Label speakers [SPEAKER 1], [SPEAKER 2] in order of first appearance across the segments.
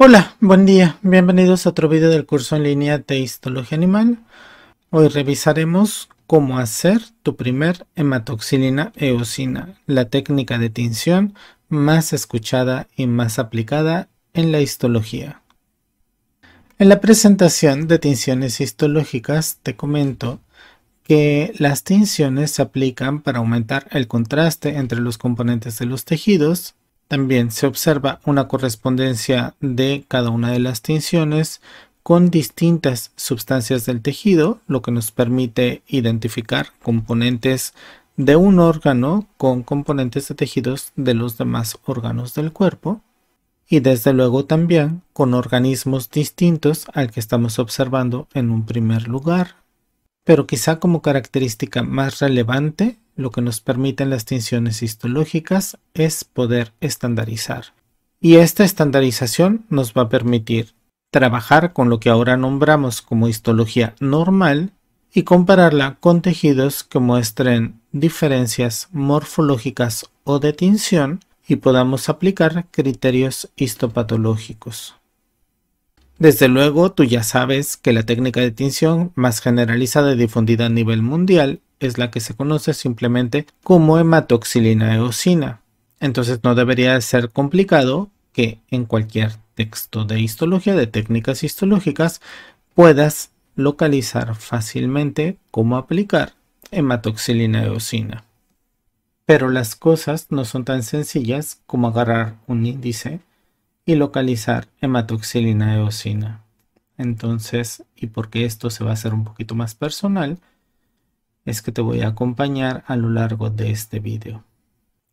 [SPEAKER 1] Hola, buen día. Bienvenidos a otro video del curso en línea de histología animal. Hoy revisaremos cómo hacer tu primer hematoxilina eosina, la técnica de tinción más escuchada y más aplicada en la histología. En la presentación de tinciones histológicas te comento que las tinciones se aplican para aumentar el contraste entre los componentes de los tejidos. También se observa una correspondencia de cada una de las tinciones con distintas sustancias del tejido, lo que nos permite identificar componentes de un órgano con componentes de tejidos de los demás órganos del cuerpo. Y desde luego también con organismos distintos al que estamos observando en un primer lugar. Pero quizá como característica más relevante, lo que nos permiten las tinciones histológicas es poder estandarizar. Y esta estandarización nos va a permitir trabajar con lo que ahora nombramos como histología normal y compararla con tejidos que muestren diferencias morfológicas o de tinción y podamos aplicar criterios histopatológicos. Desde luego, tú ya sabes que la técnica de tinción más generalizada y difundida a nivel mundial es la que se conoce simplemente como hematoxilina eosina. Entonces no debería ser complicado que en cualquier texto de histología, de técnicas histológicas, puedas localizar fácilmente cómo aplicar hematoxilina eosina. Pero las cosas no son tan sencillas como agarrar un índice y localizar hematoxilina eosina. Entonces, y porque esto se va a hacer un poquito más personal, es que te voy a acompañar a lo largo de este vídeo.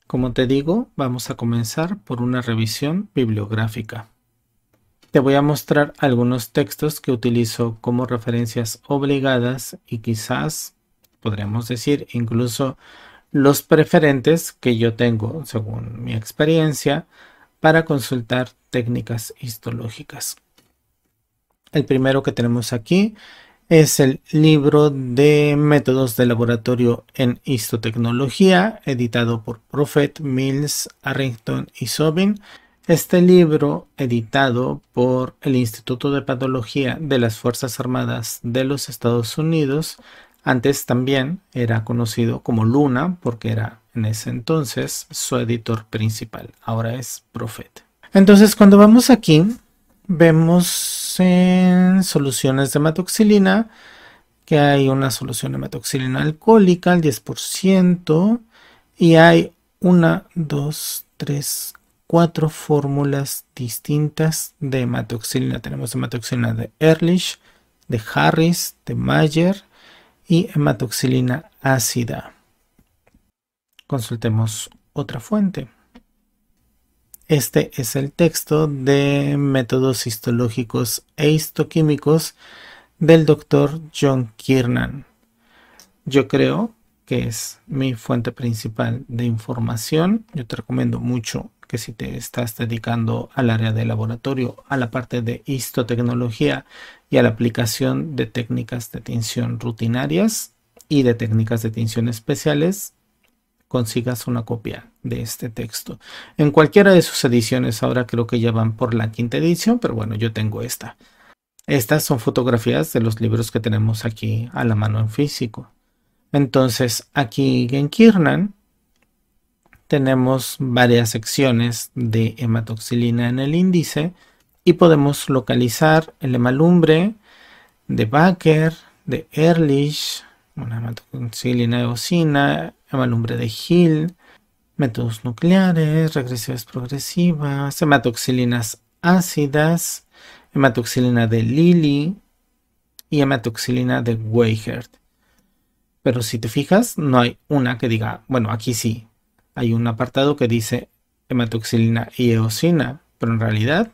[SPEAKER 1] Como te digo, vamos a comenzar por una revisión bibliográfica. Te voy a mostrar algunos textos que utilizo como referencias obligadas y quizás, podríamos decir, incluso los preferentes que yo tengo según mi experiencia para consultar técnicas histológicas. El primero que tenemos aquí es el libro de métodos de laboratorio en histotecnología, editado por Prophet, Mills, Arrington y Sobin. Este libro, editado por el Instituto de Patología de las Fuerzas Armadas de los Estados Unidos, antes también era conocido como Luna porque era en ese entonces su editor principal. Ahora es Prophet. Entonces, cuando vamos aquí, vemos en soluciones de hematoxilina que hay una solución de hematoxilina alcohólica al 10% y hay una, dos, tres, cuatro fórmulas distintas de hematoxilina. Tenemos hematoxilina de Ehrlich, de Harris, de Mayer y hematoxilina ácida. Consultemos otra fuente. Este es el texto de métodos histológicos e histoquímicos del doctor John Kiernan. Yo creo que es mi fuente principal de información. Yo te recomiendo mucho que si te estás dedicando al área de laboratorio, a la parte de histotecnología y a la aplicación de técnicas de tinción rutinarias y de técnicas de tinción especiales, consigas una copia de este texto. En cualquiera de sus ediciones, ahora creo que ya van por la quinta edición, pero bueno, yo tengo esta. Estas son fotografías de los libros que tenemos aquí a la mano en físico. Entonces, aquí en Kiernan tenemos varias secciones de hematoxilina en el índice y podemos localizar el hemalumbre de Baker, de Ehrlich, una hematoxilina eosina, hemalumbre de Hill, métodos nucleares, regresiones progresivas, hematoxilinas ácidas, hematoxilina de Lilly y hematoxilina de Weihert. Pero si te fijas, no hay una que diga, bueno, aquí sí, hay un apartado que dice hematoxilina y eosina, pero en realidad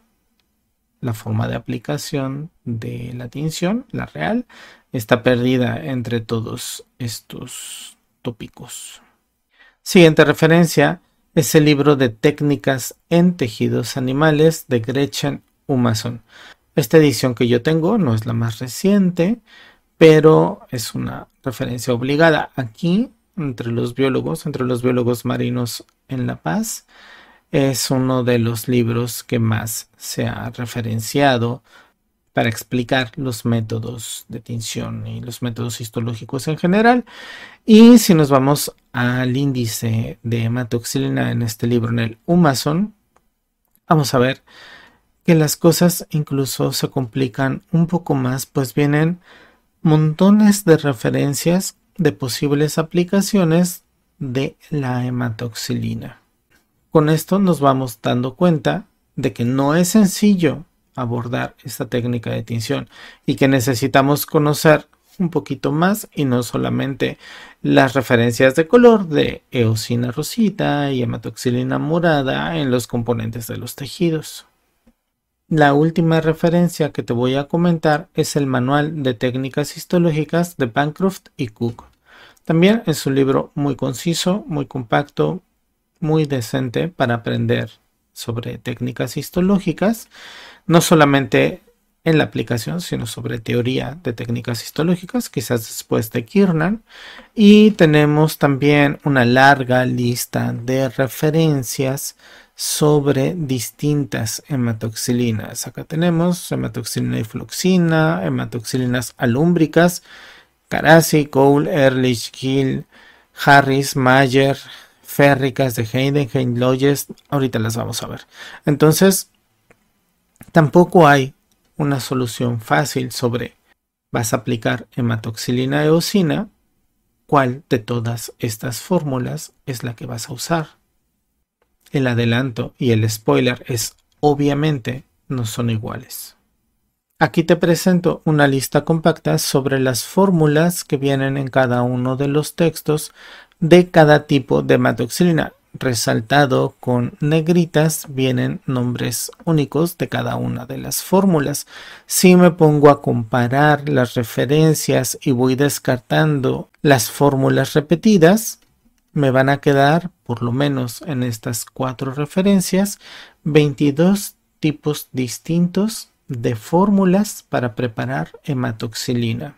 [SPEAKER 1] la forma de aplicación de la tinción, la real, está perdida entre todos estos tópicos. Siguiente referencia es el libro de técnicas en tejidos animales de Gretchen Humason. Esta edición que yo tengo no es la más reciente, pero es una referencia obligada aquí entre los biólogos, entre los biólogos marinos en La Paz. es uno de los libros que más se ha referenciado para explicar los métodos de tinción y los métodos histológicos en general. Y si nos vamos al índice de hematoxilina en este libro, en el Humason, vamos a ver que las cosas incluso se complican un poco más, pues vienen montones de referencias de posibles aplicaciones de la hematoxilina. Con esto nos vamos dando cuenta de que no es sencillo abordar esta técnica de tinción y que necesitamos conocer un poquito más y no solamente las referencias de color de eosina rosita y hematoxilina morada en los componentes de los tejidos. La última referencia que te voy a comentar es el Manual de Técnicas Histológicas de Bancroft y Cook. También es un libro muy conciso, muy compacto, muy decente para aprender sobre técnicas histológicas, no solamente en la aplicación, sino sobre teoría de técnicas histológicas, quizás después de Kiernan. Y tenemos también una larga lista de referencias sobre distintas hematoxilinas. Acá tenemos hematoxilina y floxina, hematoxilinas alúmbricas, Carasi, Cole, Ehrlich, Gill, Harris, Mayer, férricas de Heidenheim, Loyes, ahorita las vamos a ver. Entonces, tampoco hay una solución fácil sobre vas a aplicar hematoxilina eosina, cuál de todas estas fórmulas es la que vas a usar el adelanto y el spoiler es obviamente no son iguales. Aquí te presento una lista compacta sobre las fórmulas que vienen en cada uno de los textos de cada tipo de hematoxilina. Resaltado con negritas vienen nombres únicos de cada una de las fórmulas. Si me pongo a comparar las referencias y voy descartando las fórmulas repetidas, me van a quedar, por lo menos en estas cuatro referencias, 22 tipos distintos de fórmulas para preparar hematoxilina.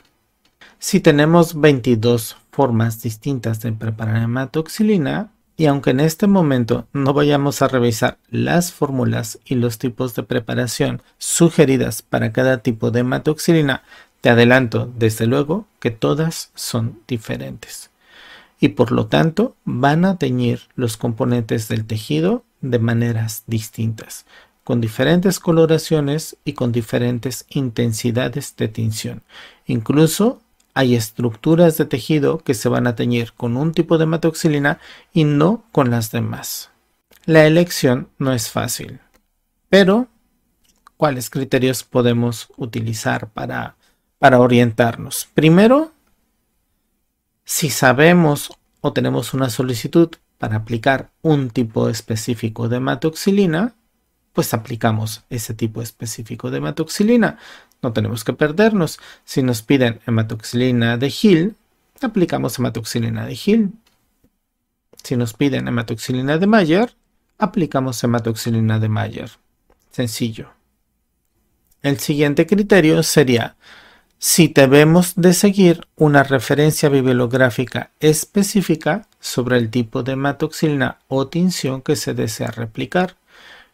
[SPEAKER 1] Si tenemos 22 formas distintas de preparar hematoxilina, y aunque en este momento no vayamos a revisar las fórmulas y los tipos de preparación sugeridas para cada tipo de hematoxilina, te adelanto desde luego que todas son diferentes y por lo tanto van a teñir los componentes del tejido de maneras distintas, con diferentes coloraciones y con diferentes intensidades de tinción. Incluso hay estructuras de tejido que se van a teñir con un tipo de hematoxilina y no con las demás. La elección no es fácil, pero ¿cuáles criterios podemos utilizar para, para orientarnos? Primero, si sabemos o tenemos una solicitud para aplicar un tipo específico de hematoxilina, pues aplicamos ese tipo específico de hematoxilina. No tenemos que perdernos. Si nos piden hematoxilina de Hill, aplicamos hematoxilina de Hill. Si nos piden hematoxilina de Mayer, aplicamos hematoxilina de Mayer. Sencillo. El siguiente criterio sería si debemos de seguir una referencia bibliográfica específica sobre el tipo de hematoxilina o tinción que se desea replicar.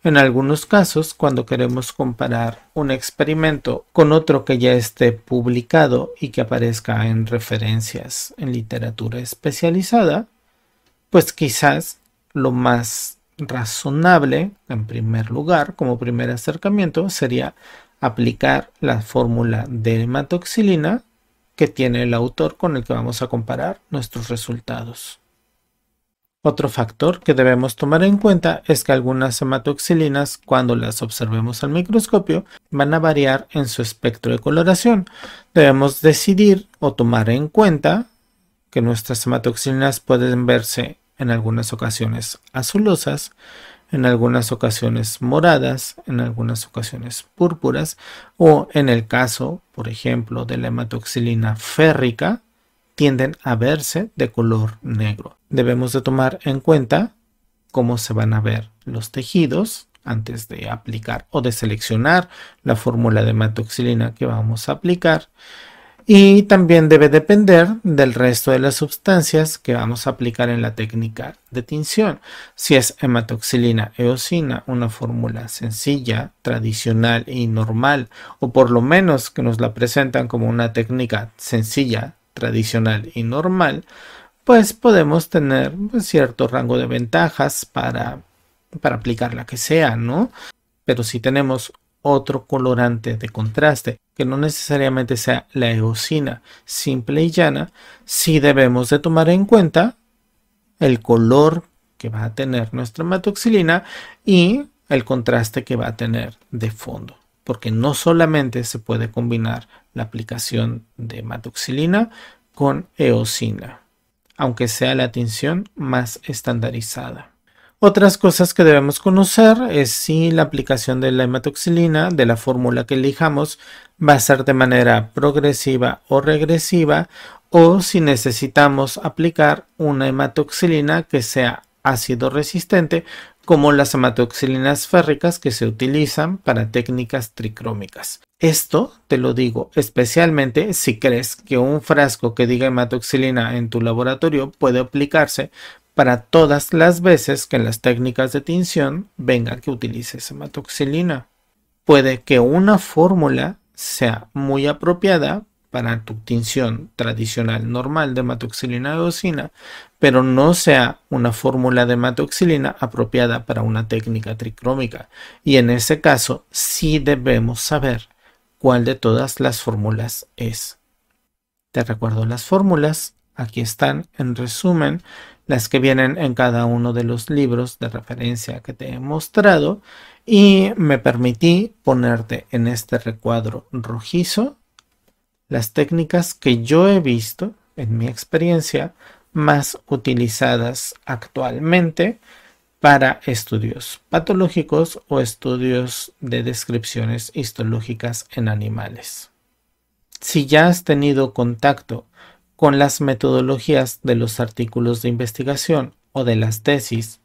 [SPEAKER 1] En algunos casos, cuando queremos comparar un experimento con otro que ya esté publicado y que aparezca en referencias en literatura especializada, pues quizás lo más razonable, en primer lugar, como primer acercamiento, sería aplicar la fórmula de hematoxilina que tiene el autor con el que vamos a comparar nuestros resultados. Otro factor que debemos tomar en cuenta es que algunas hematoxilinas, cuando las observemos al microscopio, van a variar en su espectro de coloración. Debemos decidir o tomar en cuenta que nuestras hematoxilinas pueden verse en algunas ocasiones azulosas, en algunas ocasiones moradas, en algunas ocasiones púrpuras o en el caso, por ejemplo, de la hematoxilina férrica, tienden a verse de color negro. Debemos de tomar en cuenta cómo se van a ver los tejidos antes de aplicar o de seleccionar la fórmula de hematoxilina que vamos a aplicar y también debe depender del resto de las sustancias que vamos a aplicar en la técnica de tinción. Si es hematoxilina eosina, una fórmula sencilla, tradicional y normal, o por lo menos que nos la presentan como una técnica sencilla, tradicional y normal, pues podemos tener cierto rango de ventajas para, para aplicar la que sea, ¿no? Pero si tenemos otro colorante de contraste, que no necesariamente sea la eosina simple y llana, sí debemos de tomar en cuenta el color que va a tener nuestra hematoxilina y el contraste que va a tener de fondo, porque no solamente se puede combinar la aplicación de hematoxilina con eosina, aunque sea la tinción más estandarizada. Otras cosas que debemos conocer es si la aplicación de la hematoxilina de la fórmula que elijamos va a ser de manera progresiva o regresiva o si necesitamos aplicar una hematoxilina que sea ácido resistente como las hematoxilinas férricas que se utilizan para técnicas tricrómicas. Esto te lo digo especialmente si crees que un frasco que diga hematoxilina en tu laboratorio puede aplicarse para todas las veces que en las técnicas de tinción venga que utilices hematoxilina. Puede que una fórmula sea muy apropiada para tu tinción tradicional normal de hematoxilina eosina, pero no sea una fórmula de hematoxilina apropiada para una técnica tricrómica. Y en ese caso sí debemos saber cuál de todas las fórmulas es. Te recuerdo las fórmulas, aquí están en resumen las que vienen en cada uno de los libros de referencia que te he mostrado y me permití ponerte en este recuadro rojizo las técnicas que yo he visto en mi experiencia más utilizadas actualmente para estudios patológicos o estudios de descripciones histológicas en animales. Si ya has tenido contacto con las metodologías de los artículos de investigación o de las tesis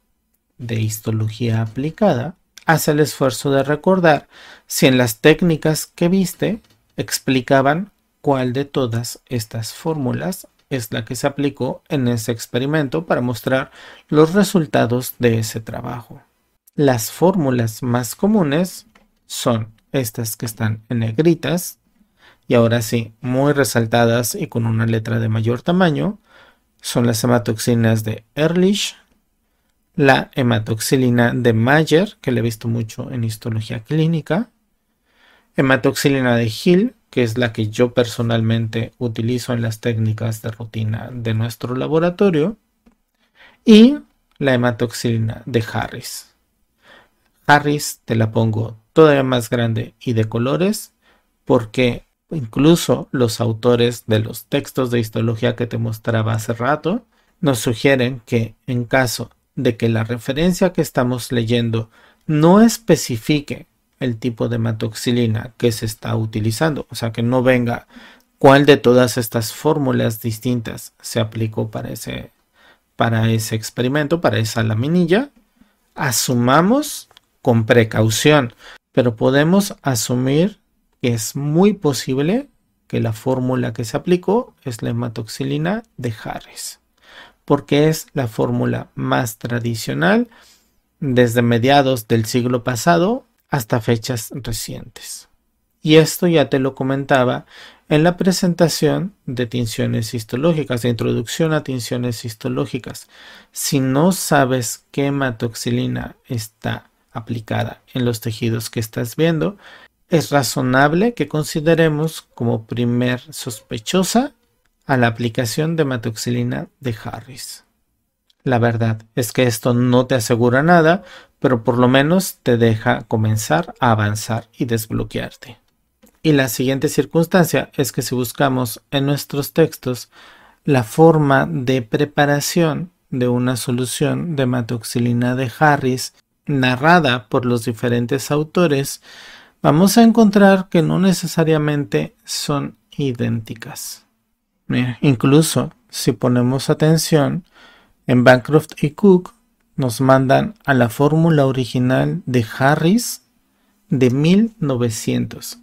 [SPEAKER 1] de histología aplicada, haz el esfuerzo de recordar si en las técnicas que viste explicaban cuál de todas estas fórmulas es la que se aplicó en ese experimento para mostrar los resultados de ese trabajo. Las fórmulas más comunes son estas que están en negritas, y ahora sí, muy resaltadas y con una letra de mayor tamaño, son las hematoxinas de Ehrlich, la hematoxilina de Mayer, que le he visto mucho en histología clínica, hematoxilina de Hill, que es la que yo personalmente utilizo en las técnicas de rutina de nuestro laboratorio, y la hematoxilina de Harris. Harris te la pongo todavía más grande y de colores porque incluso los autores de los textos de histología que te mostraba hace rato, nos sugieren que en caso de que la referencia que estamos leyendo no especifique el tipo de hematoxilina que se está utilizando, o sea que no venga cuál de todas estas fórmulas distintas se aplicó para ese, para ese experimento, para esa laminilla, asumamos con precaución, pero podemos asumir es muy posible que la fórmula que se aplicó es la hematoxilina de Harris, porque es la fórmula más tradicional desde mediados del siglo pasado hasta fechas recientes. Y esto ya te lo comentaba en la presentación de tinciones histológicas, de introducción a tinciones histológicas. Si no sabes qué hematoxilina está aplicada en los tejidos que estás viendo, es razonable que consideremos como primer sospechosa a la aplicación de metoxilina de Harris. La verdad es que esto no te asegura nada, pero por lo menos te deja comenzar a avanzar y desbloquearte. Y la siguiente circunstancia es que si buscamos en nuestros textos la forma de preparación de una solución de metoxilina de Harris narrada por los diferentes autores, vamos a encontrar que no necesariamente son idénticas. incluso si ponemos atención, en Bancroft y Cook nos mandan a la fórmula original de Harris de 1900,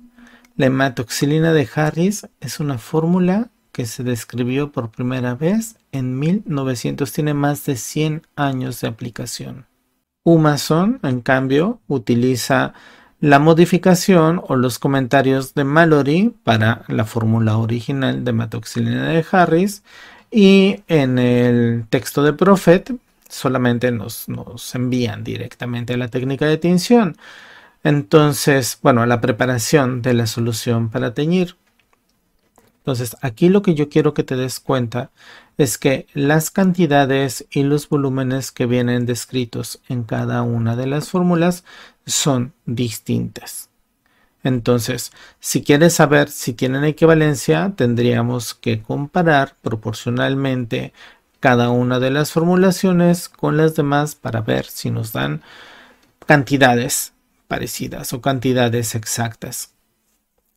[SPEAKER 1] La hematoxilina de Harris es una fórmula que se describió por primera vez en 1900. Tiene más de 100 años de aplicación. Humason, en cambio, utiliza la modificación o los comentarios de Mallory para la fórmula original de hematoxilina de Harris y en el texto de Prophet solamente nos, nos envían directamente a la técnica de tinción. Entonces, bueno, a la preparación de la solución para teñir. Entonces, aquí lo que yo quiero que te des cuenta es que las cantidades y los volúmenes que vienen descritos en cada una de las fórmulas son distintas. Entonces, si quieres saber si tienen equivalencia, tendríamos que comparar proporcionalmente cada una de las formulaciones con las demás para ver si nos dan cantidades parecidas o cantidades exactas.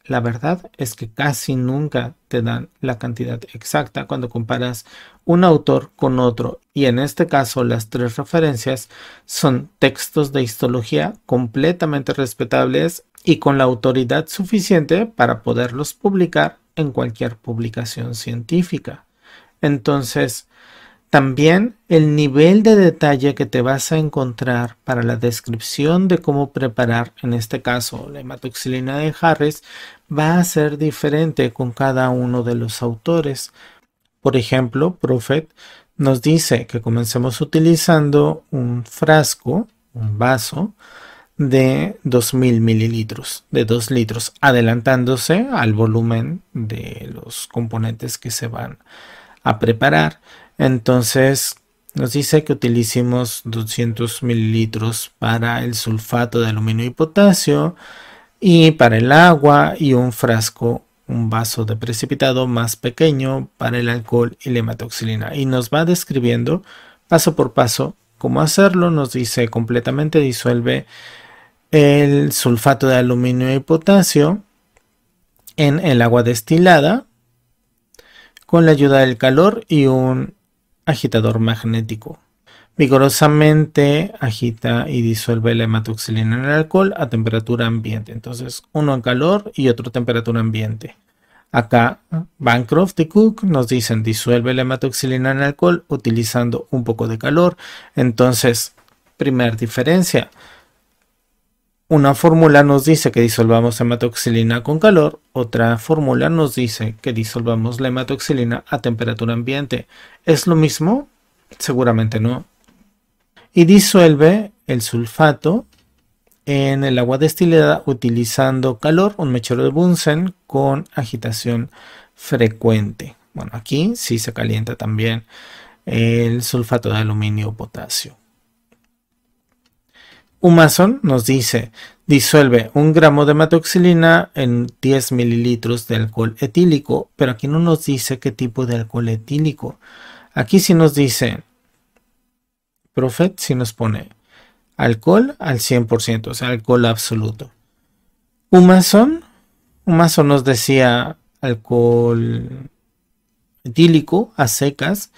[SPEAKER 1] La verdad es que casi nunca te dan la cantidad exacta cuando comparas un autor con otro y en este caso las tres referencias son textos de histología completamente respetables y con la autoridad suficiente para poderlos publicar en cualquier publicación científica. Entonces, también el nivel de detalle que te vas a encontrar para la descripción de cómo preparar, en este caso, la hematoxilina de Harris, va a ser diferente con cada uno de los autores. Por ejemplo, Prophet nos dice que comencemos utilizando un frasco, un vaso, de 2000 mililitros, de 2 litros, adelantándose al volumen de los componentes que se van a preparar. Entonces nos dice que utilicemos 200 mililitros para el sulfato de aluminio y potasio y para el agua y un frasco, un vaso de precipitado más pequeño para el alcohol y la hematoxilina. Y nos va describiendo paso por paso cómo hacerlo. Nos dice completamente disuelve el sulfato de aluminio y potasio en el agua destilada con la ayuda del calor y un agitador magnético. Vigorosamente agita y disuelve la hematoxilina en el alcohol a temperatura ambiente. Entonces, uno en calor y otro temperatura ambiente. Acá, Bancroft y Cook nos dicen disuelve la hematoxilina en alcohol utilizando un poco de calor. Entonces, primera diferencia. Una fórmula nos dice que disolvamos hematoxilina con calor, otra fórmula nos dice que disolvamos la hematoxilina a temperatura ambiente. ¿Es lo mismo? Seguramente no. Y disuelve el sulfato en el agua destilada utilizando calor, un mechero de Bunsen con agitación frecuente. Bueno, aquí sí se calienta también el sulfato de aluminio potasio. Humason nos dice, disuelve un gramo de hematoxilina en 10 mililitros de alcohol etílico, pero aquí no nos dice qué tipo de alcohol etílico. Aquí sí nos dice, Prophet sí nos pone alcohol al 100%, o sea, alcohol absoluto. Humason, Humason nos decía alcohol etílico a secas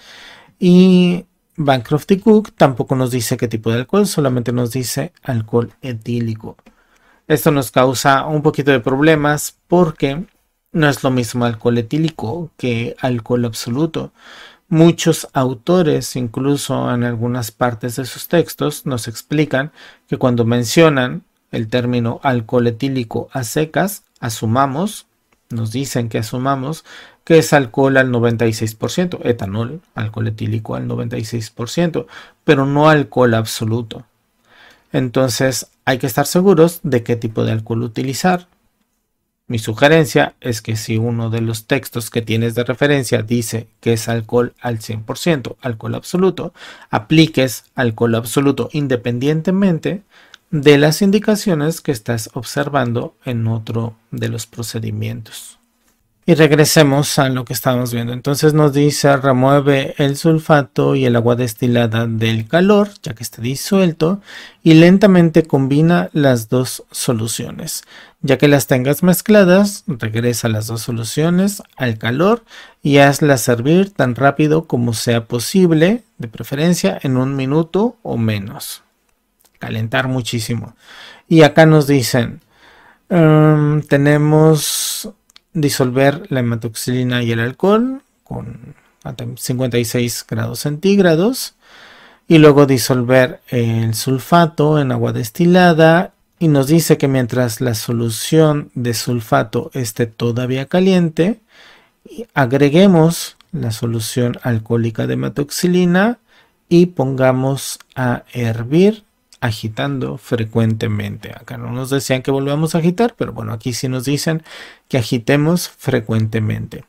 [SPEAKER 1] y Bancroft y Cook tampoco nos dice qué tipo de alcohol, solamente nos dice alcohol etílico. Esto nos causa un poquito de problemas porque no es lo mismo alcohol etílico que alcohol absoluto. Muchos autores, incluso en algunas partes de sus textos, nos explican que cuando mencionan el término alcohol etílico a secas, asumamos, nos dicen que asumamos que es alcohol al 96%, etanol, alcohol etílico al 96%, pero no alcohol absoluto. Entonces hay que estar seguros de qué tipo de alcohol utilizar. Mi sugerencia es que si uno de los textos que tienes de referencia dice que es alcohol al 100%, alcohol absoluto, apliques alcohol absoluto independientemente de las indicaciones que estás observando en otro de los procedimientos. Y regresemos a lo que estábamos viendo. Entonces nos dice remueve el sulfato y el agua destilada del calor, ya que está disuelto, y lentamente combina las dos soluciones. Ya que las tengas mezcladas, regresa las dos soluciones al calor y hazlas servir tan rápido como sea posible, de preferencia en un minuto o menos. Calentar muchísimo. Y acá nos dicen, Em, tenemos disolver la hematoxilina y el alcohol con 56 grados centígrados y luego disolver el sulfato en agua destilada y nos dice que mientras la solución de sulfato esté todavía caliente, agreguemos la solución alcohólica de hematoxilina y pongamos a hervir agitando frecuentemente. Acá no nos decían que volvamos a agitar, pero bueno, aquí sí nos dicen que agitemos frecuentemente.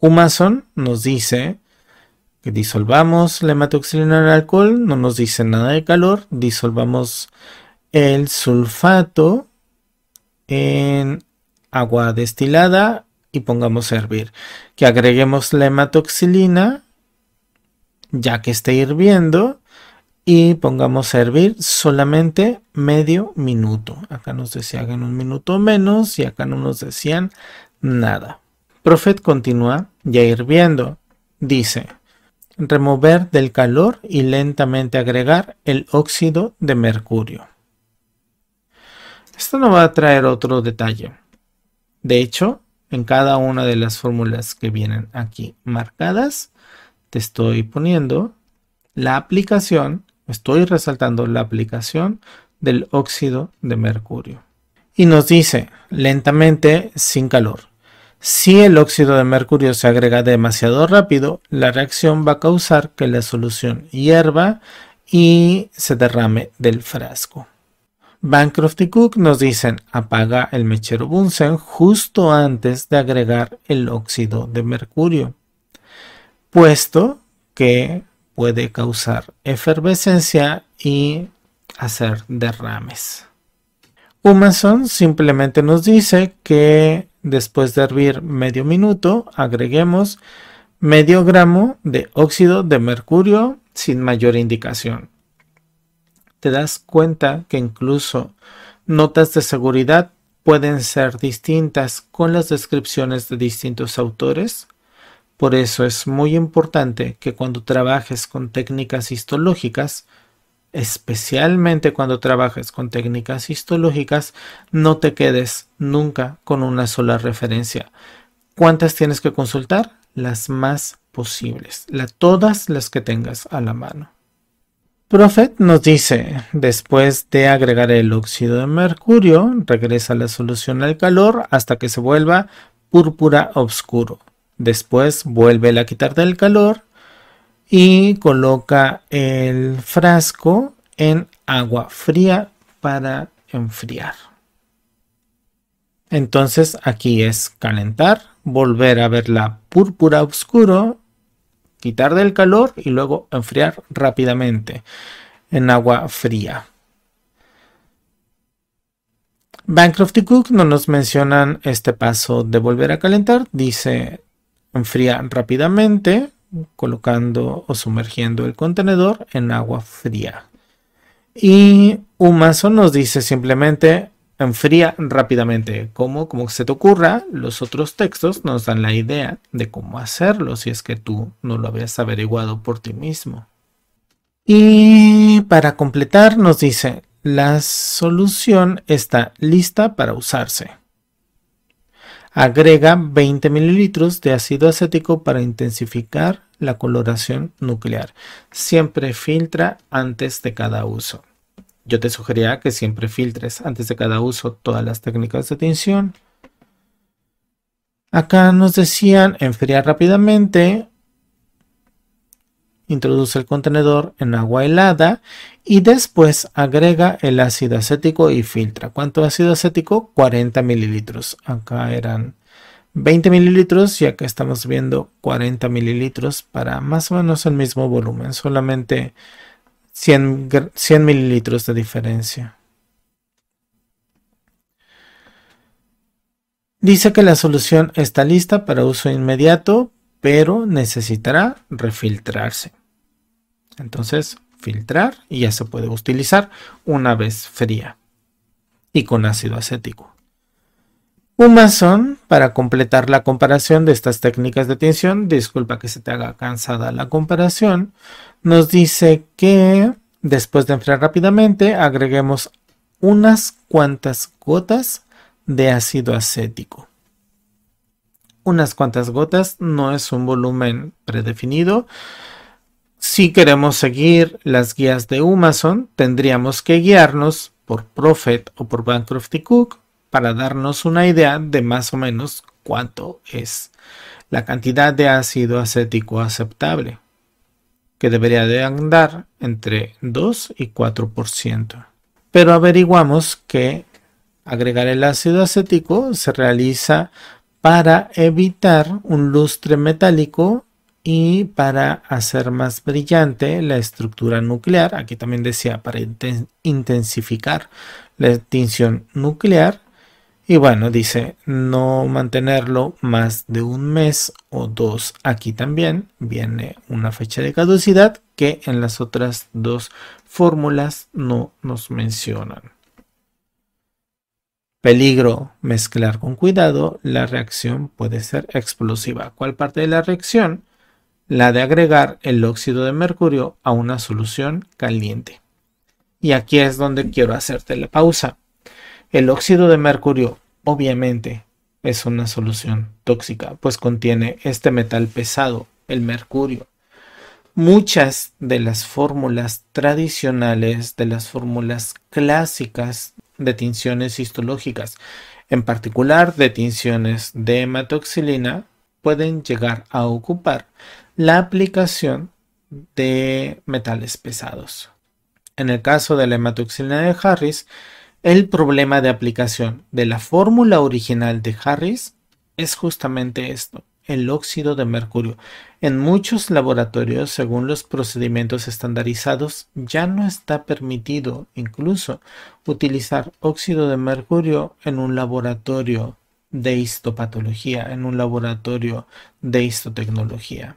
[SPEAKER 1] Humason nos dice que disolvamos la hematoxilina en alcohol, no nos dice nada de calor, disolvamos el sulfato en agua destilada y pongamos a hervir. Que agreguemos la hematoxilina ya que esté hirviendo y pongamos a hervir solamente medio minuto. Acá nos decían un minuto menos y acá no nos decían nada. Profet continúa ya hirviendo. Dice, remover del calor y lentamente agregar el óxido de mercurio. Esto no va a traer otro detalle. De hecho, en cada una de las fórmulas que vienen aquí marcadas, te estoy poniendo la aplicación Estoy resaltando la aplicación del óxido de mercurio. Y nos dice, lentamente, sin calor. Si el óxido de mercurio se agrega demasiado rápido, la reacción va a causar que la solución hierva y se derrame del frasco. Bancroft y Cook nos dicen apaga el mechero Bunsen justo antes de agregar el óxido de mercurio, puesto que puede causar efervescencia y hacer derrames. Humason simplemente nos dice que después de hervir medio minuto agreguemos medio gramo de óxido de mercurio sin mayor indicación. Te das cuenta que incluso notas de seguridad pueden ser distintas con las descripciones de distintos autores por eso es muy importante que cuando trabajes con técnicas histológicas, especialmente cuando trabajes con técnicas histológicas, no te quedes nunca con una sola referencia. ¿Cuántas tienes que consultar? Las más posibles, todas las que tengas a la mano. Prophet nos dice, después de agregar el óxido de mercurio, regresa la solución al calor hasta que se vuelva púrpura oscuro. Después vuelve a quitar del calor y coloca el frasco en agua fría para enfriar. Entonces aquí es calentar, volver a ver la púrpura oscuro, quitar del calor y luego enfriar rápidamente en agua fría. Bancroft y Cook no nos mencionan este paso de volver a calentar. Dice Enfría rápidamente colocando o sumergiendo el contenedor en agua fría. Y un mazo nos dice simplemente enfría rápidamente. Como, como se te ocurra, los otros textos nos dan la idea de cómo hacerlo si es que tú no lo habías averiguado por ti mismo. Y para completar nos dice, la solución está lista para usarse. Agrega 20 mililitros de ácido acético para intensificar la coloración nuclear. Siempre filtra antes de cada uso. Yo te sugería que siempre filtres antes de cada uso todas las técnicas de tinción. Acá nos decían enfriar rápidamente, introduce el contenedor en agua helada y después agrega el ácido acético y filtra. ¿Cuánto ácido acético? 40 mililitros. Acá eran 20 mililitros y acá estamos viendo 40 mililitros para más o menos el mismo volumen, solamente 100, 100 mililitros de diferencia. Dice que la solución está lista para uso inmediato, pero necesitará refiltrarse. Entonces, filtrar y ya se puede utilizar una vez fría y con ácido acético. Un masón, para completar la comparación de estas técnicas de tinción, disculpa que se te haga cansada la comparación, nos dice que después de enfriar rápidamente agreguemos unas cuantas gotas de ácido acético. Unas cuantas gotas no es un volumen predefinido. Si queremos seguir las guías de Amazon, tendríamos que guiarnos por Prophet o por Bancroft y Cook para darnos una idea de más o menos cuánto es la cantidad de ácido acético aceptable, que debería de andar entre 2 y 4%. Pero averiguamos que agregar el ácido acético se realiza para evitar un lustre metálico y para hacer más brillante la estructura nuclear. Aquí también decía para intensificar la tinción nuclear y bueno, dice no mantenerlo más de un mes o dos. Aquí también viene una fecha de caducidad que en las otras dos fórmulas no nos mencionan. Peligro mezclar con cuidado, la reacción puede ser explosiva. ¿Cuál parte de la reacción? La de agregar el óxido de mercurio a una solución caliente. Y aquí es donde quiero hacerte la pausa. El óxido de mercurio obviamente es una solución tóxica, pues contiene este metal pesado, el mercurio. Muchas de las fórmulas tradicionales, de las fórmulas clásicas de tinciones histológicas, en particular de tinciones de hematoxilina, pueden llegar a ocupar la aplicación de metales pesados. En el caso de la hematoxilina de Harris, el problema de aplicación de la fórmula original de Harris es justamente esto, el óxido de mercurio. En muchos laboratorios, según los procedimientos estandarizados, ya no está permitido incluso utilizar óxido de mercurio en un laboratorio de histopatología, en un laboratorio de histotecnología.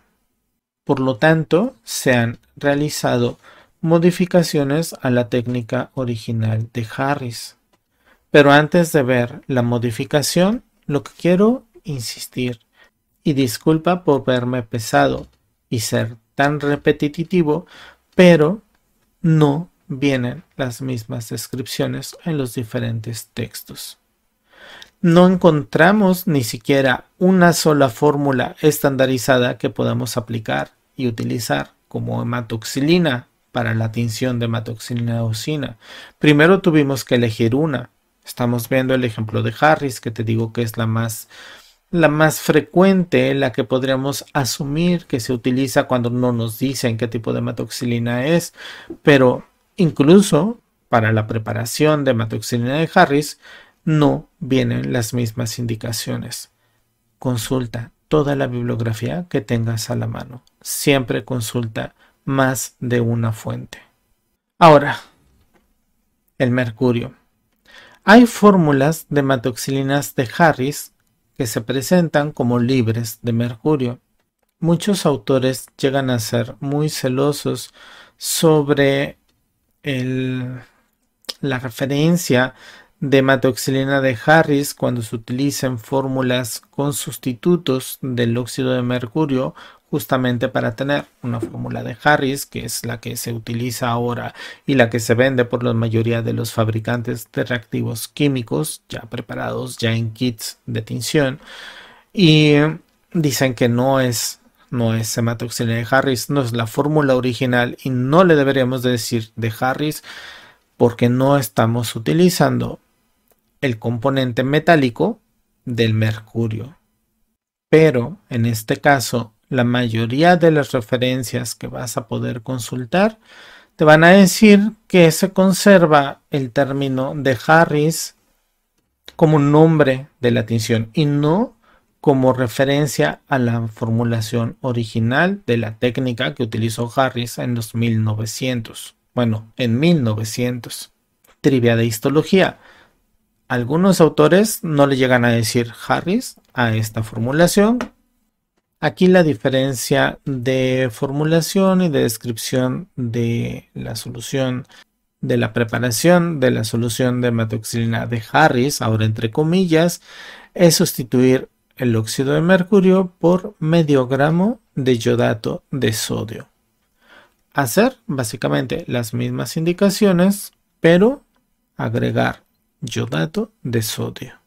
[SPEAKER 1] Por lo tanto, se han realizado modificaciones a la técnica original de Harris. Pero antes de ver la modificación, lo que quiero insistir, y disculpa por verme pesado y ser tan repetitivo, pero no vienen las mismas descripciones en los diferentes textos. No encontramos ni siquiera una sola fórmula estandarizada que podamos aplicar y utilizar como hematoxilina para la tinción de hematoxilina eosina. Primero tuvimos que elegir una. Estamos viendo el ejemplo de Harris, que te digo que es la más, la más frecuente, la que podríamos asumir que se utiliza cuando no nos dicen qué tipo de hematoxilina es, pero incluso para la preparación de hematoxilina de Harris no vienen las mismas indicaciones. Consulta toda la bibliografía que tengas a la mano. Siempre consulta más de una fuente. Ahora, el mercurio. Hay fórmulas de matoxilinas de Harris que se presentan como libres de mercurio. Muchos autores llegan a ser muy celosos sobre la referencia de matoxilina de Harris cuando se utilizan fórmulas con sustitutos del óxido de mercurio justamente para tener una fórmula de Harris, que es la que se utiliza ahora y la que se vende por la mayoría de los fabricantes de reactivos químicos ya preparados, ya en kits de tinción. Y dicen que no es no es hematoxilina de Harris, no es la fórmula original y no le deberíamos decir de Harris porque no estamos utilizando el componente metálico del mercurio. Pero en este caso la mayoría de las referencias que vas a poder consultar te van a decir que se conserva el término de Harris como nombre de la tinción y no como referencia a la formulación original de la técnica que utilizó Harris en los 1900. Bueno, en 1900. Trivia de histología. Algunos autores no le llegan a decir Harris a esta formulación Aquí la diferencia de formulación y de descripción de la solución de la preparación de la solución de hematoxilina de Harris, ahora entre comillas, es sustituir el óxido de mercurio por medio gramo de yodato de sodio. Hacer básicamente las mismas indicaciones, pero agregar yodato de sodio.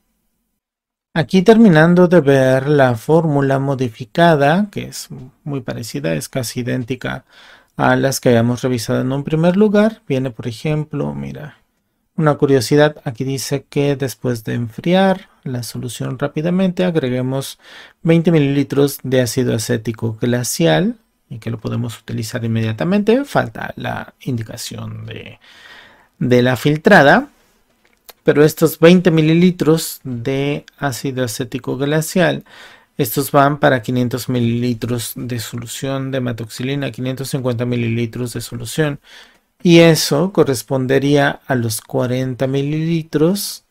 [SPEAKER 1] Aquí terminando de ver la fórmula modificada, que es muy parecida, es casi idéntica a las que habíamos revisado en un primer lugar. Viene, por ejemplo, mira, una curiosidad, aquí dice que después de enfriar la solución rápidamente, agreguemos 20 mililitros de ácido acético glacial y que lo podemos utilizar inmediatamente. Falta la indicación de, de la filtrada pero estos 20 mililitros de ácido acético glacial, estos van para 500 mililitros de solución de hematoxilina, 550 mililitros de solución. Y eso correspondería a los 40 mililitros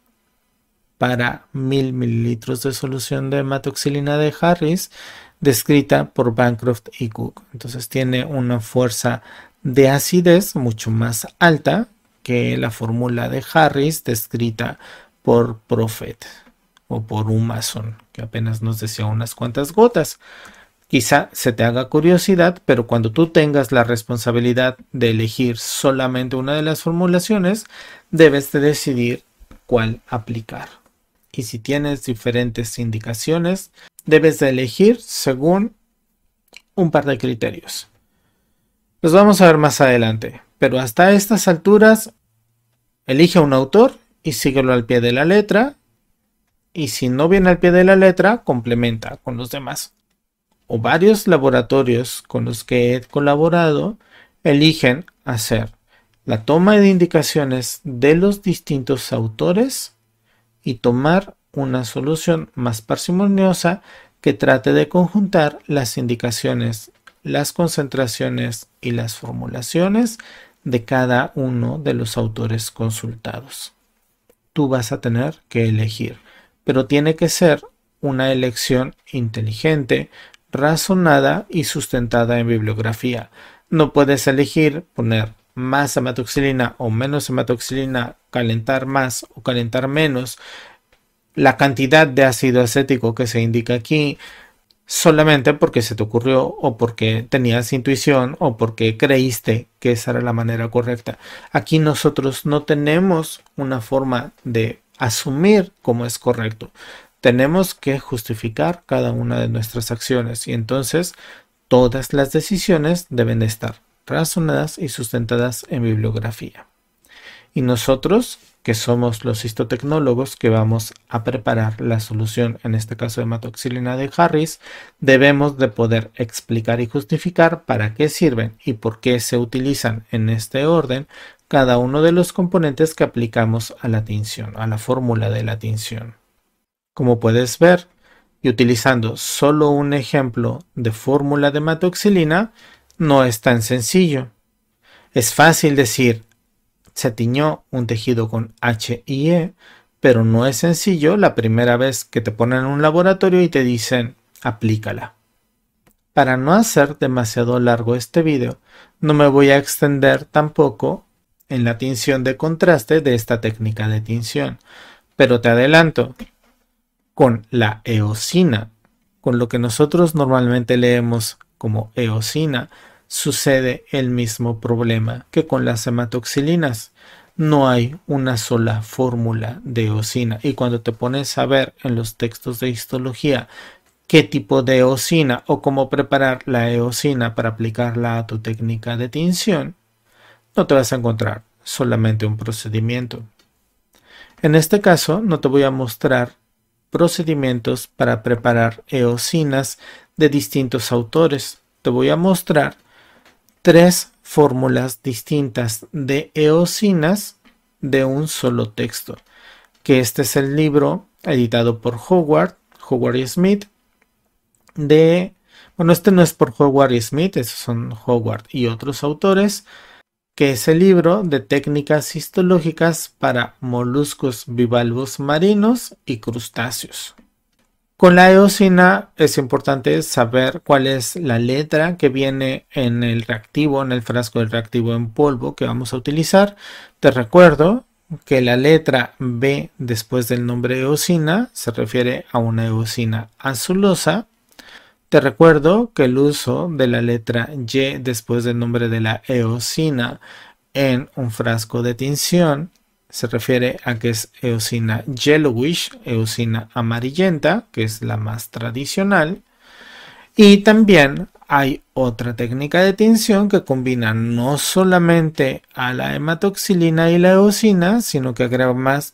[SPEAKER 1] para 1000 mililitros de solución de hematoxilina de Harris, descrita por Bancroft y Cook. Entonces tiene una fuerza de acidez mucho más alta que la fórmula de Harris descrita por Prophet o por un masón que apenas nos decía unas cuantas gotas. Quizá se te haga curiosidad, pero cuando tú tengas la responsabilidad de elegir solamente una de las formulaciones, debes de decidir cuál aplicar. Y si tienes diferentes indicaciones, debes de elegir según un par de criterios. Los vamos a ver más adelante. Pero hasta estas alturas, elige un autor y síguelo al pie de la letra. Y si no viene al pie de la letra, complementa con los demás. O varios laboratorios con los que he colaborado eligen hacer la toma de indicaciones de los distintos autores y tomar una solución más parsimoniosa que trate de conjuntar las indicaciones las concentraciones y las formulaciones de cada uno de los autores consultados. Tú vas a tener que elegir, pero tiene que ser una elección inteligente, razonada y sustentada en bibliografía. No puedes elegir poner más hematoxilina o menos hematoxilina, calentar más o calentar menos. La cantidad de ácido acético que se indica aquí solamente porque se te ocurrió o porque tenías intuición o porque creíste que esa era la manera correcta. Aquí nosotros no tenemos una forma de asumir cómo es correcto. Tenemos que justificar cada una de nuestras acciones y entonces todas las decisiones deben estar razonadas y sustentadas en bibliografía. Y nosotros que somos los histotecnólogos que vamos a preparar la solución, en este caso de hematoxilina de Harris, debemos de poder explicar y justificar para qué sirven y por qué se utilizan en este orden cada uno de los componentes que aplicamos a la tinción, a la fórmula de la tinción. Como puedes ver, y utilizando solo un ejemplo de fórmula de hematoxilina, no es tan sencillo. Es fácil decir, se tiñó un tejido con H y E, pero no es sencillo la primera vez que te ponen en un laboratorio y te dicen aplícala. Para no hacer demasiado largo este video, no me voy a extender tampoco en la tinción de contraste de esta técnica de tinción, pero te adelanto, con la eosina, con lo que nosotros normalmente leemos como eosina, sucede el mismo problema que con las hematoxilinas. No hay una sola fórmula de eosina y cuando te pones a ver en los textos de histología qué tipo de eosina o cómo preparar la eosina para aplicarla a tu técnica de tinción, no te vas a encontrar solamente un procedimiento. En este caso no te voy a mostrar procedimientos para preparar eosinas de distintos autores. Te voy a mostrar tres fórmulas distintas de eosinas de un solo texto, que este es el libro editado por Howard, Howard y Smith, de, bueno, este no es por Howard y Smith, esos son Howard y otros autores, que es el libro de técnicas histológicas para moluscos bivalvos marinos y crustáceos. Con la eosina es importante saber cuál es la letra que viene en el reactivo, en el frasco del reactivo en polvo que vamos a utilizar. Te recuerdo que la letra B después del nombre eosina se refiere a una eosina azulosa. Te recuerdo que el uso de la letra Y después del nombre de la eosina en un frasco de tinción se refiere a que es eosina yellowish, eosina amarillenta, que es la más tradicional. Y también hay otra técnica de tinción que combina no solamente a la hematoxilina y la eosina, sino que además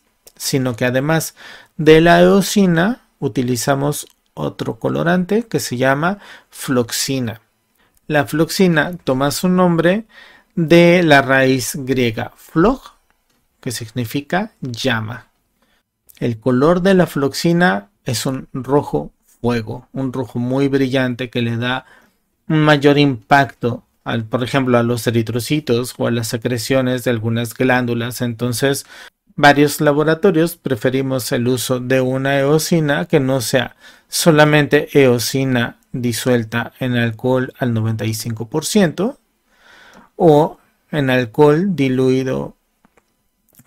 [SPEAKER 1] de la eosina utilizamos otro colorante que se llama floxina. La floxina toma su nombre de la raíz griega flog, que significa llama. El color de la floxina es un rojo fuego, un rojo muy brillante que le da un mayor impacto, por ejemplo, a los eritrocitos o a las secreciones de algunas glándulas. Entonces, varios laboratorios preferimos el uso de una eosina que no sea solamente eosina disuelta en alcohol al 95% o en alcohol diluido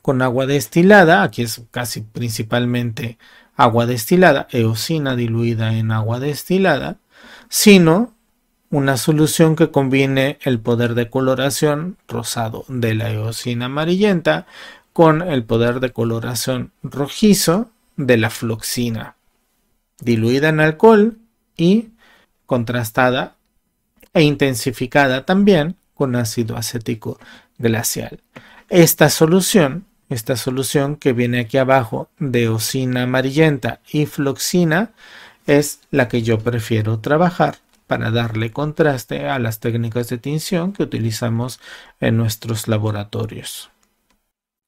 [SPEAKER 1] con agua destilada, aquí es casi principalmente agua destilada, eosina diluida en agua destilada, sino una solución que combine el poder de coloración rosado de la eosina amarillenta con el poder de coloración rojizo de la floxina, diluida en alcohol y contrastada e intensificada también con ácido acético glacial. Esta solución, esta solución que viene aquí abajo de eosina amarillenta y floxina, es la que yo prefiero trabajar para darle contraste a las técnicas de tinción que utilizamos en nuestros laboratorios.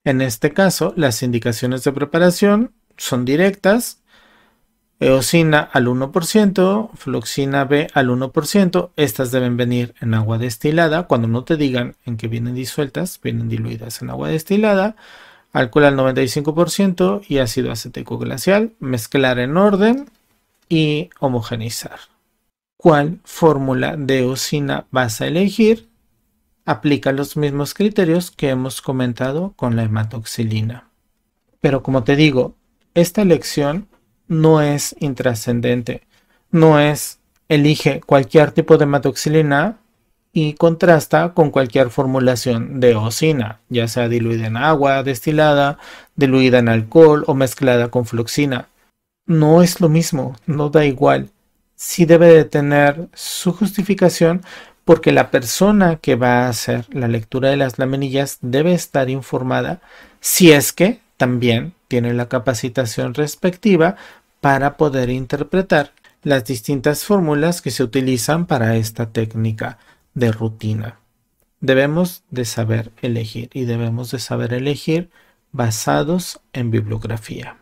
[SPEAKER 1] En este caso, las indicaciones de preparación son directas, eosina al 1%, floxina B al 1%. Estas deben venir en agua destilada. Cuando no te digan en que vienen disueltas, vienen diluidas en agua destilada. Alcohol al 95% y ácido acético glacial. Mezclar en orden y homogenizar cuál fórmula de eosina vas a elegir, aplica los mismos criterios que hemos comentado con la hematoxilina. Pero como te digo, esta elección no es intrascendente, no es elige cualquier tipo de hematoxilina y contrasta con cualquier formulación de eosina, ya sea diluida en agua, destilada, diluida en alcohol o mezclada con fluoxina. No es lo mismo, no da igual sí debe de tener su justificación porque la persona que va a hacer la lectura de las laminillas debe estar informada si es que también tiene la capacitación respectiva para poder interpretar las distintas fórmulas que se utilizan para esta técnica de rutina. Debemos de saber elegir y debemos de saber elegir basados en bibliografía.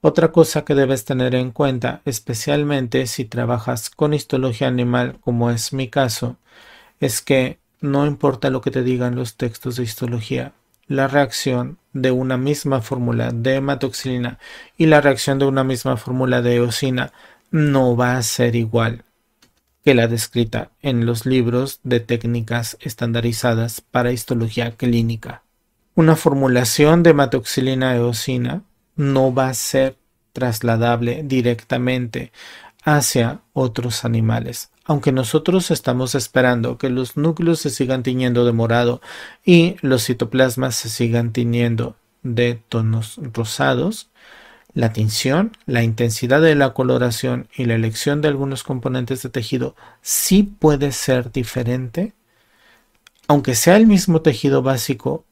[SPEAKER 1] Otra cosa que debes tener en cuenta, especialmente si trabajas con histología animal, como es mi caso, es que no importa lo que te digan los textos de histología, la reacción de una misma fórmula de hematoxilina y la reacción de una misma fórmula de eosina no va a ser igual que la descrita en los libros de técnicas estandarizadas para histología clínica. Una formulación de hematoxilina eosina no va a ser trasladable directamente hacia otros animales. Aunque nosotros estamos esperando que los núcleos se sigan tiñendo de morado y los citoplasmas se sigan tiñendo de tonos rosados, la tinción, la intensidad de la coloración y la elección de algunos componentes de tejido sí puede ser diferente, aunque sea el mismo tejido básico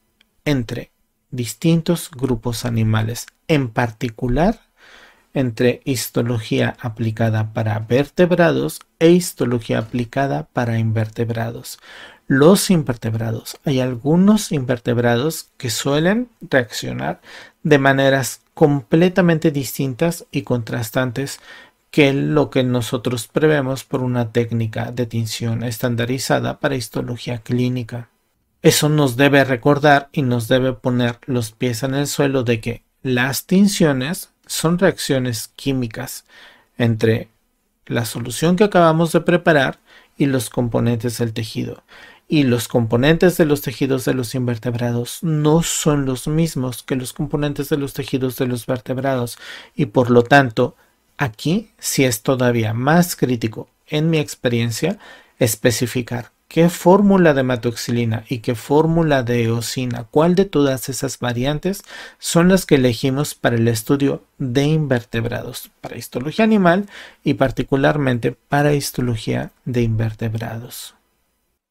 [SPEAKER 1] entre distintos grupos animales, en particular entre histología aplicada para vertebrados e histología aplicada para invertebrados. Los invertebrados, hay algunos invertebrados que suelen reaccionar de maneras completamente distintas y contrastantes que lo que nosotros prevemos por una técnica de tinción estandarizada para histología clínica. Eso nos debe recordar y nos debe poner los pies en el suelo de que las tinciones son reacciones químicas entre la solución que acabamos de preparar y los componentes del tejido. Y los componentes de los tejidos de los invertebrados no son los mismos que los componentes de los tejidos de los vertebrados. Y por lo tanto, aquí sí es todavía más crítico, en mi experiencia, especificar qué fórmula de matoxilina y qué fórmula de eosina, cuál de todas esas variantes son las que elegimos para el estudio de invertebrados, para histología animal y particularmente para histología de invertebrados.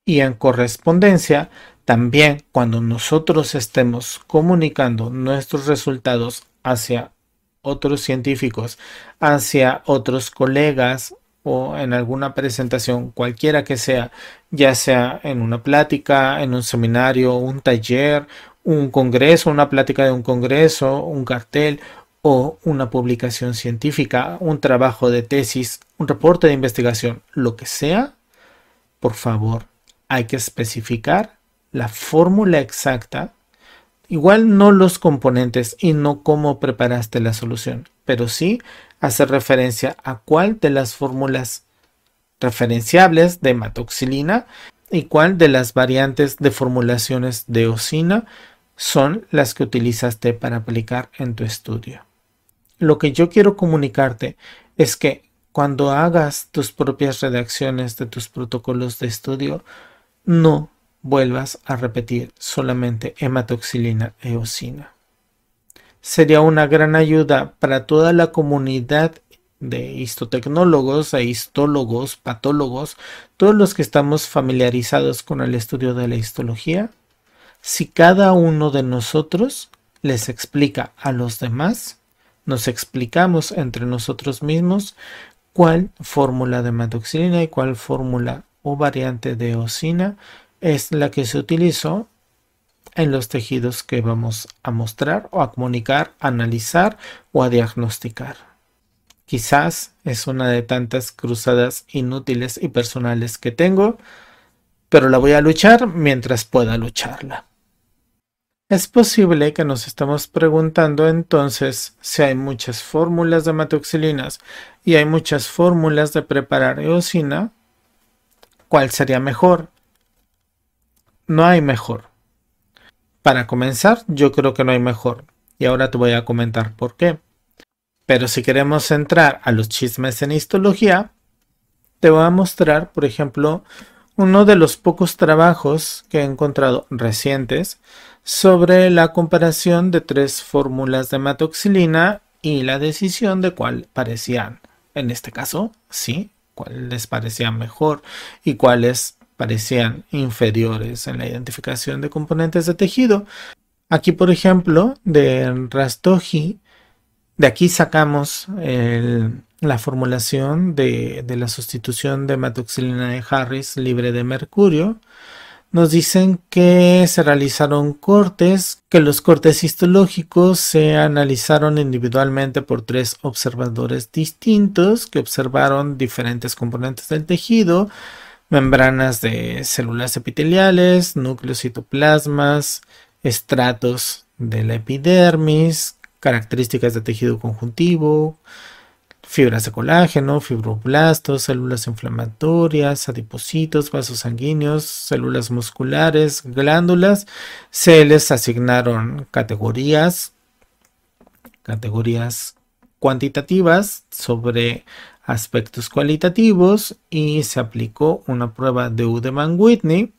[SPEAKER 1] Y en correspondencia, también cuando nosotros estemos comunicando nuestros resultados hacia otros científicos, hacia otros colegas o en alguna presentación, cualquiera que sea, ya sea en una plática, en un seminario, un taller, un congreso, una plática de un congreso, un cartel o una publicación científica, un trabajo de tesis, un reporte de investigación, lo que sea, por favor, hay que especificar la fórmula exacta Igual no los componentes y no cómo preparaste la solución, pero sí hacer referencia a cuál de las fórmulas referenciables de hematoxilina y cuál de las variantes de formulaciones de eosina son las que utilizaste para aplicar en tu estudio. Lo que yo quiero comunicarte es que cuando hagas tus propias redacciones de tus protocolos de estudio, no vuelvas a repetir solamente hematoxilina eosina. Sería una gran ayuda para toda la comunidad de histotecnólogos e histólogos, patólogos, todos los que estamos familiarizados con el estudio de la histología, si cada uno de nosotros les explica a los demás, nos explicamos entre nosotros mismos cuál fórmula de hematoxilina y cuál fórmula o variante de eosina es la que se utilizó en los tejidos que vamos a mostrar o a comunicar, a analizar o a diagnosticar. Quizás es una de tantas cruzadas inútiles y personales que tengo, pero la voy a luchar mientras pueda lucharla. Es posible que nos estemos preguntando entonces si hay muchas fórmulas de matoxilinas y hay muchas fórmulas de preparar eosina, ¿cuál sería mejor? no hay mejor. Para comenzar, yo creo que no hay mejor. Y ahora te voy a comentar por qué. Pero si queremos entrar a los chismes en histología, te voy a mostrar, por ejemplo, uno de los pocos trabajos que he encontrado recientes sobre la comparación de tres fórmulas de hematoxilina y la decisión de cuál parecían, en este caso, sí, cuál les parecía mejor y cuáles parecían inferiores en la identificación de componentes de tejido. Aquí, por ejemplo, de Rastogi, de aquí sacamos la formulación de, de, la sustitución de hematoxilina de Harris libre de mercurio. Nos dicen que se realizaron cortes, que los cortes histológicos se analizaron individualmente por tres observadores distintos que observaron diferentes componentes del tejido membranas de células epiteliales, núcleos citoplasmas, estratos de la epidermis, características de tejido conjuntivo, fibras de colágeno, fibroblastos, células inflamatorias, adipocitos, vasos sanguíneos, células musculares, glándulas. Se les asignaron categorías, categorías cuantitativas sobre aspectos cualitativos y se aplicó una prueba de Udeman-Whitney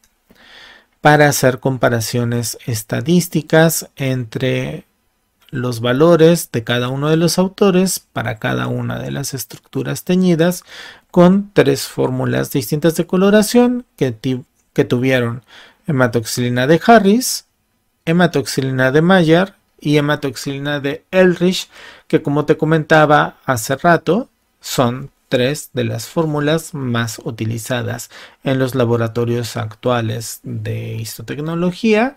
[SPEAKER 1] para hacer comparaciones estadísticas entre los valores de cada uno de los autores para cada una de las estructuras teñidas con tres fórmulas distintas de coloración que, que tuvieron hematoxilina de Harris, hematoxilina de Mayer y hematoxilina de Elrich, que como te comentaba hace rato, son tres de las fórmulas más utilizadas en los laboratorios actuales de histotecnología,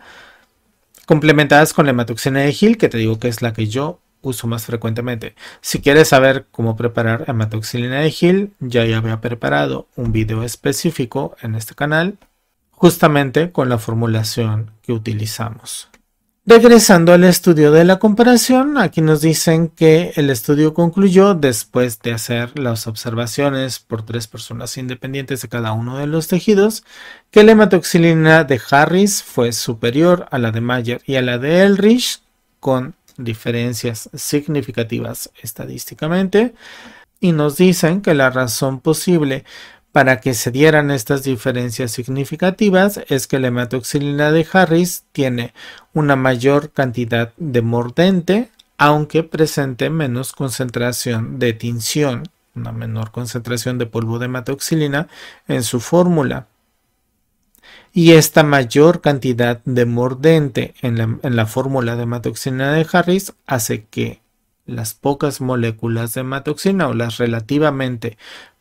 [SPEAKER 1] complementadas con la hematoxina de Hill, que te digo que es la que yo uso más frecuentemente. Si quieres saber cómo preparar hematoxilina de Hill, ya había preparado un video específico en este canal, justamente con la formulación que utilizamos. Regresando al estudio de la comparación, aquí nos dicen que el estudio concluyó después de hacer las observaciones por tres personas independientes de cada uno de los tejidos, que la hematoxilina de Harris fue superior a la de Mayer y a la de Elrich, con diferencias significativas estadísticamente, y nos dicen que la razón posible Para que se dieran estas diferencias significativas es que la hematoxilina de Harris tiene una mayor cantidad de mordente, aunque presente menos concentración de tinción, una menor concentración de polvo de hematoxilina en su fórmula. Y esta mayor cantidad de mordente en la, fórmula de hematoxilina de Harris hace que las pocas moléculas de hematoxilina o las relativamente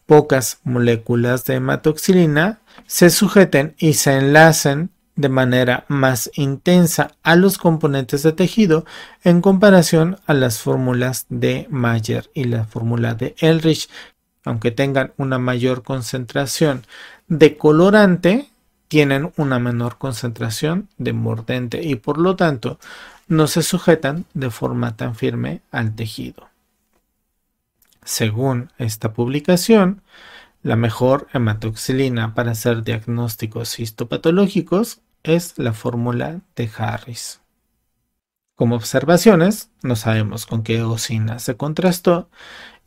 [SPEAKER 1] pocas moléculas de hematoxilina se sujeten y se enlacen de manera más intensa a los componentes de tejido en comparación a las fórmulas de Mayer y la fórmula de Elrich. Aunque tengan una mayor concentración de colorante, tienen una menor concentración de mordente y por lo tanto no se sujetan de forma tan firme al tejido. Según esta publicación, la mejor hematoxilina para hacer diagnósticos histopatológicos es la fórmula de Harris. Como observaciones, no sabemos con qué eosina se contrastó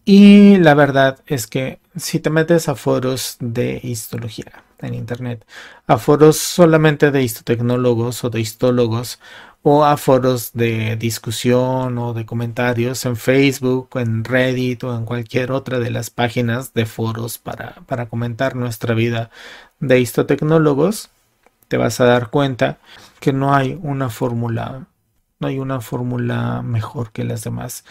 [SPEAKER 1] y la verdad es que si te metes a foros de histología en internet, a foros solamente de histotecnólogos o de histólogos o a foros de discusión o de comentarios en Facebook, en Reddit o en cualquier otra de las páginas de foros para, para comentar nuestra vida de histotecnólogos, te vas a dar cuenta que no hay una fórmula, no hay una fórmula mejor que las demás.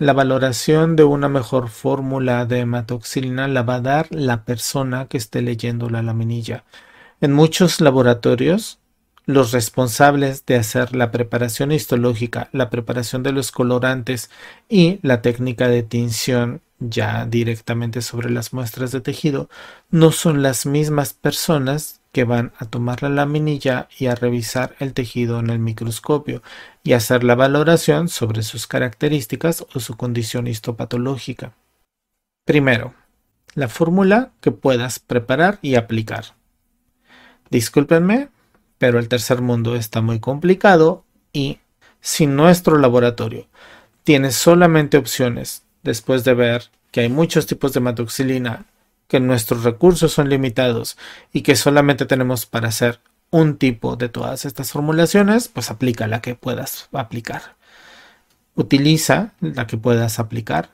[SPEAKER 1] La valoración de una mejor fórmula de hematoxilina la va a dar la persona que esté leyendo la laminilla. En muchos laboratorios los responsables de hacer la preparación histológica, la preparación de los colorantes y la técnica de tinción ya directamente sobre las muestras de tejido no son las mismas personas que van a tomar la laminilla y a revisar el tejido en el microscopio y hacer la valoración sobre sus características o su condición histopatológica. Primero, la fórmula que puedas preparar y aplicar. Discúlpenme, pero el tercer mundo está muy complicado y si nuestro laboratorio tiene solamente opciones después de ver que hay muchos tipos de hematoxilina, que nuestros recursos son limitados y que solamente tenemos para hacer un tipo de todas estas formulaciones, pues aplica la que puedas aplicar. Utiliza la que puedas aplicar.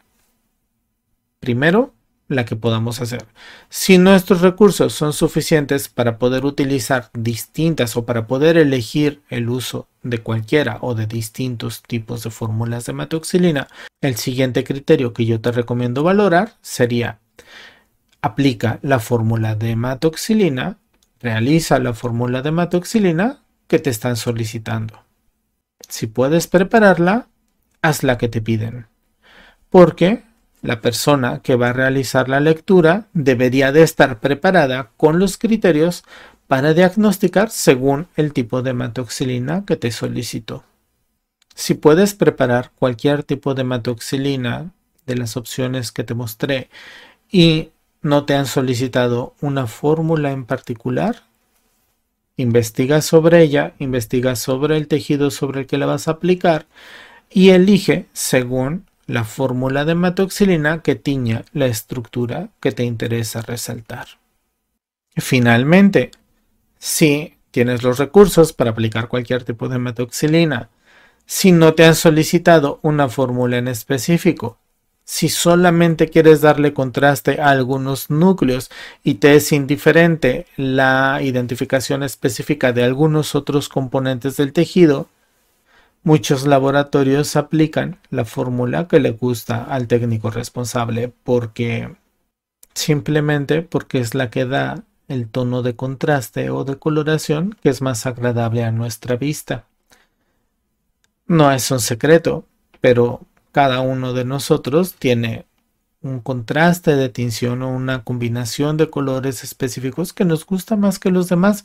[SPEAKER 1] Primero, la que podamos hacer. Si nuestros recursos son suficientes para poder utilizar distintas o para poder elegir el uso de cualquiera o de distintos tipos de fórmulas de hematoxilina, el siguiente criterio que yo te recomiendo valorar sería aplica la fórmula de hematoxilina, realiza la fórmula de hematoxilina que te están solicitando. Si puedes prepararla, haz la que te piden. Porque la persona que va a realizar la lectura debería de estar preparada con los criterios para diagnosticar según el tipo de hematoxilina que te solicitó. Si puedes preparar cualquier tipo de hematoxilina de las opciones que te mostré y no te han solicitado una fórmula en particular, investiga sobre ella, investiga sobre el tejido sobre el que la vas a aplicar y elige según la fórmula de hematoxilina que tiña la estructura que te interesa resaltar. Finalmente, si tienes los recursos para aplicar cualquier tipo de hematoxilina, si no te han solicitado una fórmula en específico, si solamente quieres darle contraste a algunos núcleos y te es indiferente la identificación específica de algunos otros componentes del tejido, Muchos laboratorios aplican la fórmula que le gusta al técnico responsable porque simplemente porque es la que da el tono de contraste o de coloración que es más agradable a nuestra vista. No es un secreto, pero cada uno de nosotros tiene un contraste de tinción o una combinación de colores específicos que nos gusta más que los demás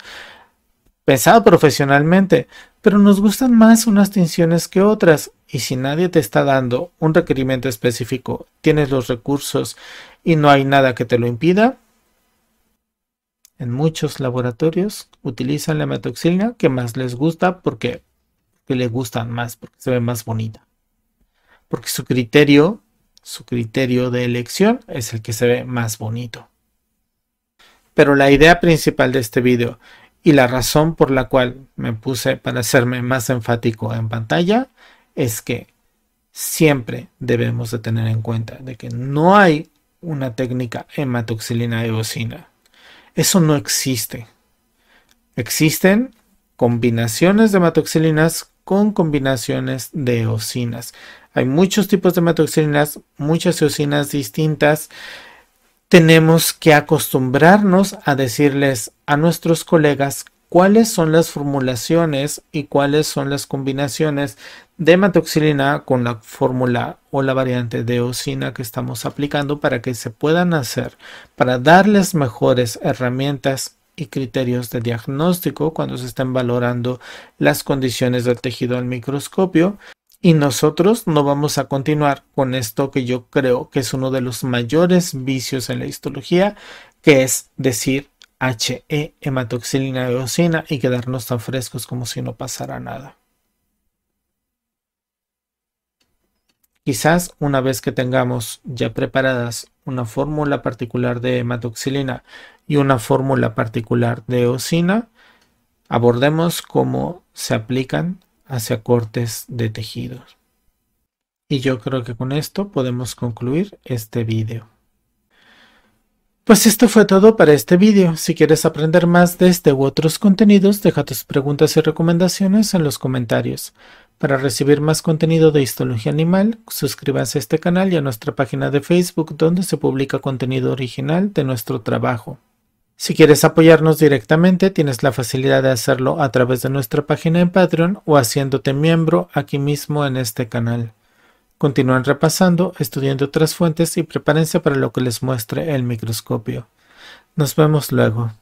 [SPEAKER 1] pensado profesionalmente, pero nos gustan más unas tinciones que otras y si nadie te está dando un requerimiento específico, tienes los recursos y no hay nada que te lo impida, en muchos laboratorios utilizan la metoxilina que más les gusta porque, porque le gustan más, porque se ve más bonita. Porque su criterio, su criterio de elección es el que se ve más bonito. Pero la idea principal de este video y la razón por la cual me puse para hacerme más enfático en pantalla es que siempre debemos de tener en cuenta de que no hay una técnica hematoxilina eosina. Eso no existe. Existen combinaciones de hematoxilinas con combinaciones de eosinas. Hay muchos tipos de hematoxilinas, muchas eosinas distintas. Tenemos que acostumbrarnos a decirles a nuestros colegas cuáles son las formulaciones y cuáles son las combinaciones de hematoxilina con la fórmula o la variante de eosina que estamos aplicando para que se puedan hacer, para darles mejores herramientas y criterios de diagnóstico cuando se estén valorando las condiciones del tejido al microscopio. Y nosotros no vamos a continuar con esto que yo creo que es uno de los mayores vicios en la histología, que es decir HE hematoxilina eosina y quedarnos tan frescos como si no pasara nada. Quizás una vez que tengamos ya preparadas una fórmula particular de hematoxilina y una fórmula particular de eosina, abordemos cómo se aplican hacia cortes de tejidos. Y yo creo que con esto podemos concluir este vídeo. Pues esto fue todo para este vídeo. Si quieres aprender más de este u otros contenidos, deja tus preguntas y recomendaciones en los comentarios. Para recibir más contenido de histología animal, suscríbase a este canal y a nuestra página de Facebook donde se publica contenido original de nuestro trabajo. Si quieres apoyarnos directamente, tienes la facilidad de hacerlo a través de nuestra página en Patreon o haciéndote miembro aquí mismo en este canal. Continúen repasando, estudiando otras fuentes y prepárense para lo que les muestre el microscopio. Nos vemos luego.